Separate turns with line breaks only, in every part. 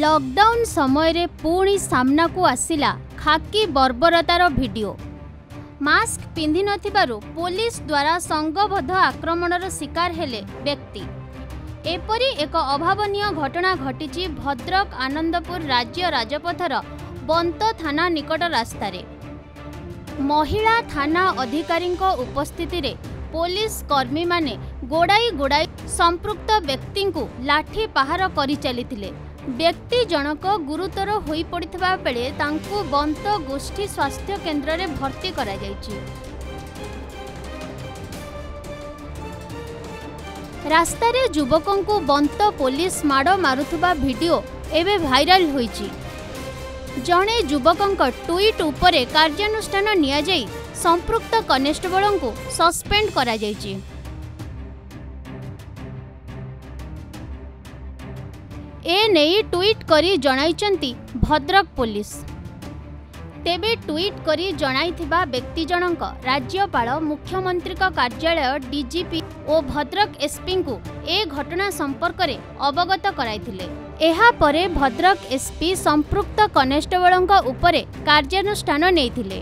Lockdown ସମୟରେ ପୁଣି ସାମ୍ନାକୁ ଆସିଲା ଖାକି ବର୍ବରତାର ଭିଡିଓ। ମାସ୍କ ପିନ୍ଧିନଥିବାରୁ ପୋଲିସ ଦ୍ୱାରା ସଂଘବଦ୍ଧ ଆକ୍ରମଣର ଶିକାର ହେଲେ ବ୍ୟକ୍ତି। ଏପରି ଏକ ଅଭାବନୀୟ ଘଟଣା ଘଟିଛି ଭଦ୍ରକ ଆନନ୍ଦପୁର ରାଜ୍ୟ ରାଜପଥର ବନ୍ତ ଥାନା ନିକଟ ରାସ୍ତାରେ। ମହିଳା ଥାନା ଅଧିକାରୀଙ୍କ ଉପସ୍ଥିତିରେ ପୋଲିସ କର୍ମୀମାନେ ଗୋଡ଼ାଇ ଗୋଡ଼ାଇ ସମ୍ପୃକ୍ତ ବ୍ୟକ୍ତିଙ୍କୁ ଲାଠି ପାହାର କରିଚାଲିଥିଲେ। ବ୍ୟକ୍ତି ଜଣକ ଗୁରୁତର ହୋଇପଡ଼ିଥିବା ବେଳେ ତାଙ୍କୁ ବନ୍ତ ଗୋଷ୍ଠୀ ସ୍ୱାସ୍ଥ୍ୟ କେନ୍ଦ୍ରରେ ଭର୍ତ୍ତି କରାଯାଇଛି। ରାସ୍ତାରେ ଯୁବକଙ୍କୁ ବନ୍ତ ପୋଲିସ ମାଡ଼ ମାରୁଥିବା ଭିଡିଓ ଏବେ ଭାଇରାଲ ହୋଇଛି। ଜଣେ ଯୁବକଙ୍କ ଟ୍ୱିଟ୍ ଉପରେ କାର୍ଯ୍ୟାନୁଷ୍ଠାନ ନିଆଯାଇ ସମ୍ପୃକ୍ତ କନେଷ୍ଟବଳଙ୍କୁ ସସ୍ପେଣ୍ଡ କରାଯାଇଛି। ଏ ନେଇ ଟ୍ୱିଟ୍ କରି ଜଣାଇଛନ୍ତି ଭଦ୍ରକ ପୋଲିସ। ତେବେ ଟ୍ୱିଟ୍ କରି ଜଣାଇଥିବା ବ୍ୟକ୍ତି ଜଣଙ୍କ ରାଜ୍ୟପାଳ ମୁଖ୍ୟମନ୍ତ୍ରୀଙ୍କ କାର୍ଯ୍ୟାଳୟ ଡିଜିପି ଓ ଭଦ୍ରକ ଏସ୍ପିଙ୍କୁ ଏ ଘଟଣା ସମ୍ପର୍କରେ ଅବଗତ କରାଇଥିଲେ। ଏହାପରେ ଭଦ୍ରକ ଏସ୍ପି ସମ୍ପୃକ୍ତ କନେଷ୍ଟବଳଙ୍କ ଉପରେ କାର୍ଯ୍ୟାନୁଷ୍ଠାନ ନେଇଥିଲେ।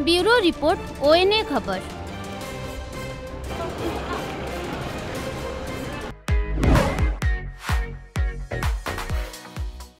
ब्यूरो रिपोर्ट ओएनए खबर।